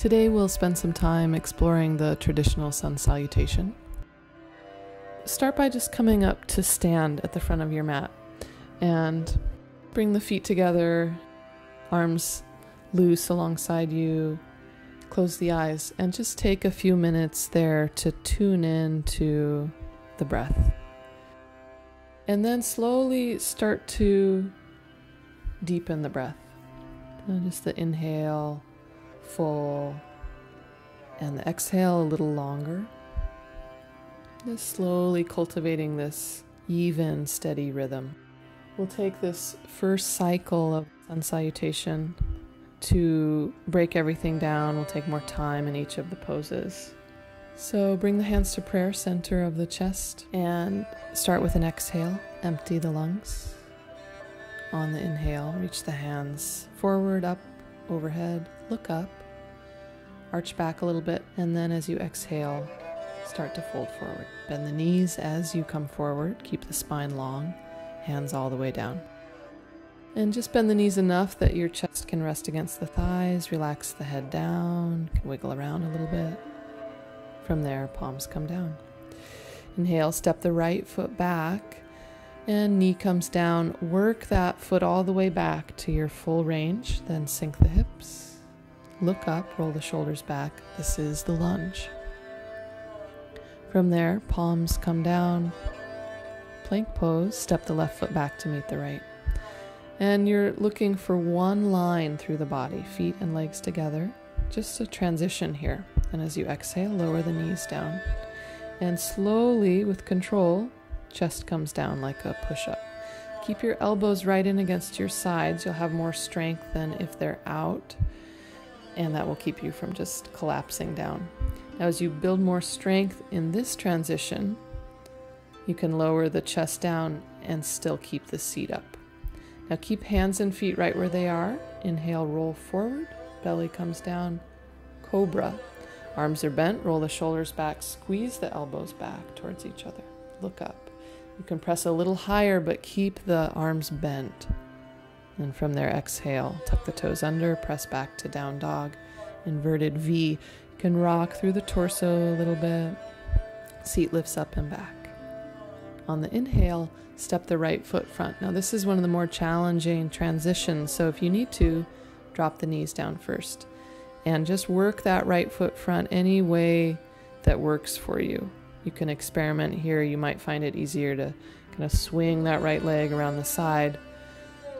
Today we'll spend some time exploring the traditional sun salutation. Start by just coming up to stand at the front of your mat and bring the feet together, arms loose alongside you. Close the eyes and just take a few minutes there to tune in to the breath. And then slowly start to deepen the breath. Just the inhale, full, and the exhale a little longer. Just slowly cultivating this even, steady rhythm. We'll take this first cycle of sun salutation to break everything down. We'll take more time in each of the poses. So bring the hands to prayer center of the chest and start with an exhale. Empty the lungs. On the inhale, reach the hands forward, up, overhead, look up, arch back a little bit, and then as you exhale, start to fold forward. Bend the knees as you come forward, keep the spine long, hands all the way down. And just bend the knees enough that your chest can rest against the thighs, relax the head down, can wiggle around a little bit. From there, palms come down. Inhale, step the right foot back and knee comes down. Work that foot all the way back to your full range, then sink the hips. Look up, roll the shoulders back. This is the lunge. From there, palms come down. Plank pose, step the left foot back to meet the right. And you're looking for one line through the body, feet and legs together. Just a transition here. And as you exhale, lower the knees down. And slowly, with control, Chest comes down like a push up. Keep your elbows right in against your sides. You'll have more strength than if they're out, and that will keep you from just collapsing down. Now, as you build more strength in this transition, you can lower the chest down and still keep the seat up. Now, keep hands and feet right where they are. Inhale, roll forward, belly comes down, cobra. Arms are bent, roll the shoulders back, squeeze the elbows back towards each other. Look up. You can press a little higher, but keep the arms bent. And from there, exhale, tuck the toes under, press back to down dog. Inverted V. You can rock through the torso a little bit. Seat lifts up and back. On the inhale, step the right foot front. Now, this is one of the more challenging transitions, so if you need to, drop the knees down first. And just work that right foot front any way that works for you. You can experiment here. You might find it easier to kind of swing that right leg around the side,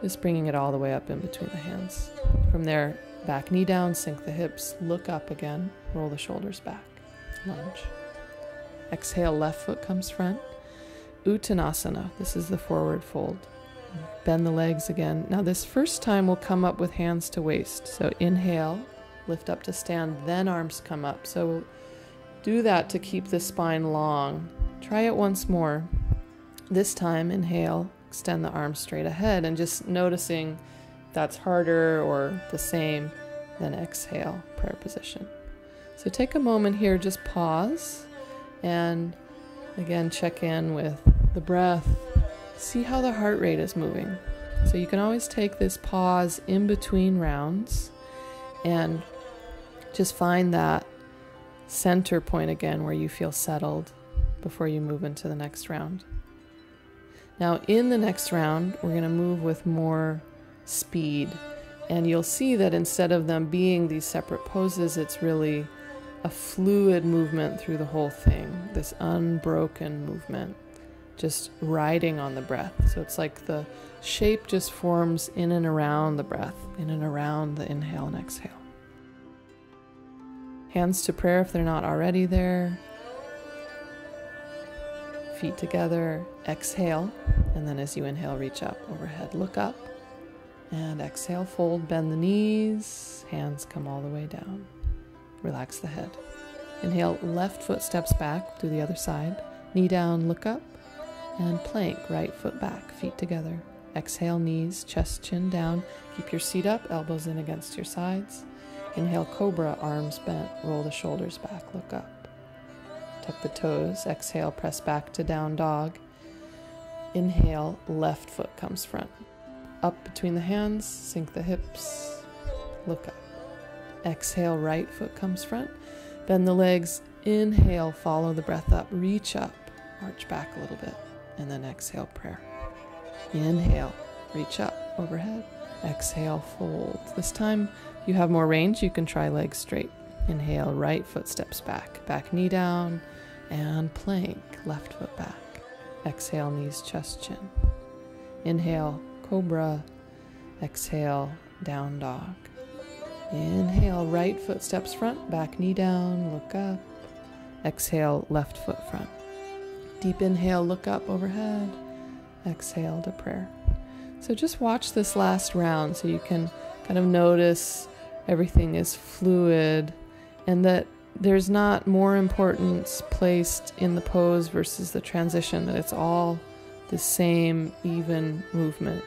just bringing it all the way up in between the hands. From there, back knee down, sink the hips, look up again, roll the shoulders back, lunge. Exhale, left foot comes front. Uttanasana, this is the forward fold. Bend the legs again. Now, this first time we'll come up with hands to waist. So, inhale, lift up to stand, then arms come up. So, do that to keep the spine long. Try it once more. This time, inhale, extend the arms straight ahead, and just noticing that's harder or the same, then exhale, prayer position. So take a moment here, just pause, and again, check in with the breath. See how the heart rate is moving. So you can always take this pause in between rounds and just find that center point again where you feel settled before you move into the next round. Now, in the next round, we're going to move with more speed, and you'll see that instead of them being these separate poses, it's really a fluid movement through the whole thing, this unbroken movement, just riding on the breath. So it's like the shape just forms in and around the breath, in and around the inhale and exhale. Hands to prayer if they're not already there. Feet together. Exhale. And then as you inhale, reach up overhead. Look up. And exhale, fold, bend the knees. Hands come all the way down. Relax the head. Inhale, left foot steps back to the other side. Knee down, look up. And plank, right foot back, feet together. Exhale, knees, chest, chin down. Keep your seat up, elbows in against your sides. Inhale, cobra, arms bent, roll the shoulders back, look up. Tuck the toes, exhale, press back to down dog. Inhale, left foot comes front. Up between the hands, sink the hips, look up. Exhale, right foot comes front. Bend the legs. Inhale, follow the breath up. Reach up, arch back a little bit. And then exhale, prayer. Inhale, reach up overhead. Exhale, fold. This time, you have more range, you can try legs straight. Inhale, right foot steps back, back knee down, and plank, left foot back. Exhale, knees, chest, chin. Inhale, cobra. Exhale, down dog. Inhale, right foot steps front, back knee down, look up. Exhale, left foot front. Deep inhale, look up overhead. Exhale to prayer. So just watch this last round so you can kind of notice everything is fluid and that there's not more importance placed in the pose versus the transition, that it's all the same even movement.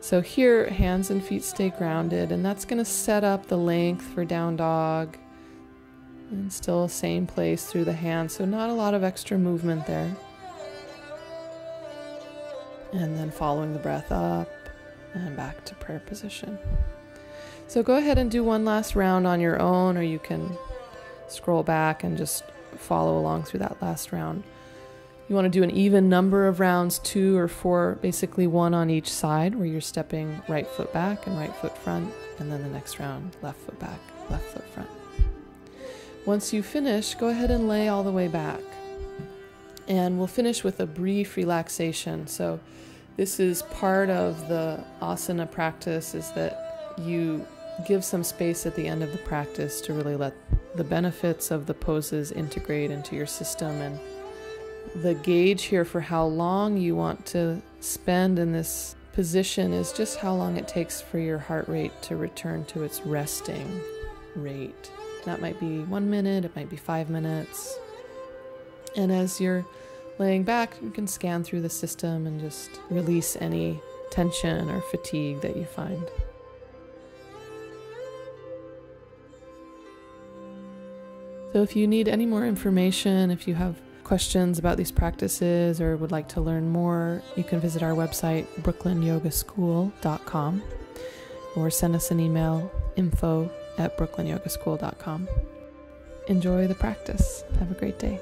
So here, hands and feet stay grounded, and that's going to set up the length for down dog. And still same place through the hands, so not a lot of extra movement there. And then following the breath up and back to prayer position. So go ahead and do one last round on your own, or you can scroll back and just follow along through that last round. You want to do an even number of rounds, two or four, basically one on each side, where you're stepping right foot back and right foot front, and then the next round, left foot back, left foot front. Once you finish, go ahead and lay all the way back. And we'll finish with a brief relaxation. So, this is part of the asana practice is that you give some space at the end of the practice to really let the benefits of the poses integrate into your system and the gauge here for how long you want to spend in this position is just how long it takes for your heart rate to return to its resting rate. That might be one minute, it might be five minutes. And as you're laying back, you can scan through the system and just release any tension or fatigue that you find. So, if you need any more information, if you have questions about these practices or would like to learn more, you can visit our website, brooklynyogaschool.com, or send us an email, info at brooklynyogaschool.com. Enjoy the practice. Have a great day.